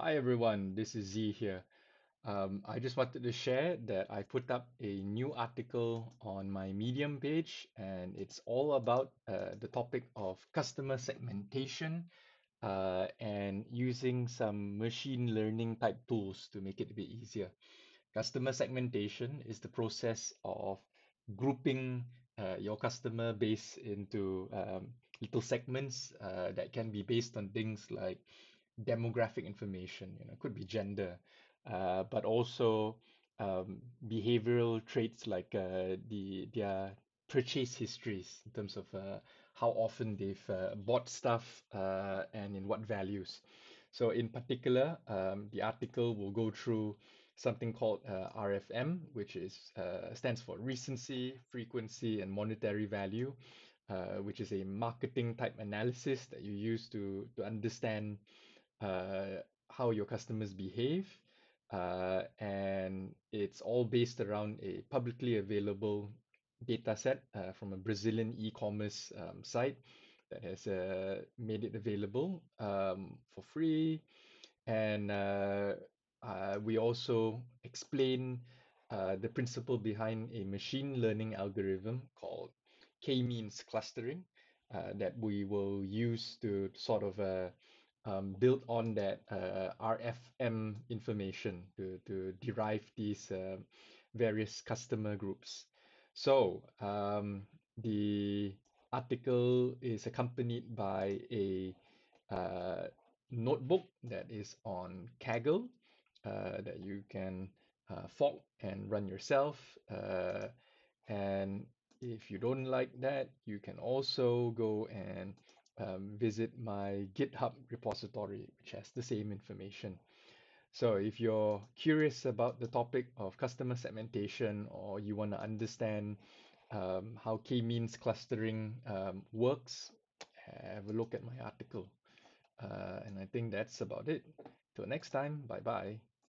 Hi everyone, this is Z here. Um, I just wanted to share that I put up a new article on my Medium page, and it's all about uh, the topic of customer segmentation uh, and using some machine learning type tools to make it a bit easier. Customer segmentation is the process of grouping uh, your customer base into um, little segments uh, that can be based on things like demographic information, you know, it could be gender, uh, but also um, behavioral traits like uh, the their purchase histories in terms of uh, how often they've uh, bought stuff uh, and in what values. So in particular, um, the article will go through something called uh, RFM, which is uh, stands for recency, frequency, and monetary value, uh, which is a marketing type analysis that you use to to understand uh, how your customers behave. Uh, and it's all based around a publicly available data set uh, from a Brazilian e-commerce um, site that has uh, made it available um, for free. And uh, uh, we also explain uh, the principle behind a machine learning algorithm called k-means clustering that we will use to sort of um, build on that uh, RFM information to, to derive these uh, various customer groups. So um, the article is accompanied by a uh, notebook that is on Kaggle uh, that you can uh, fork and run yourself. Uh, and if you don't like that, you can also go and um, visit my GitHub repository, which has the same information. So if you're curious about the topic of customer segmentation or you want to understand um, how k-means clustering um, works, have a look at my article. Uh, and I think that's about it. Till next time, bye bye.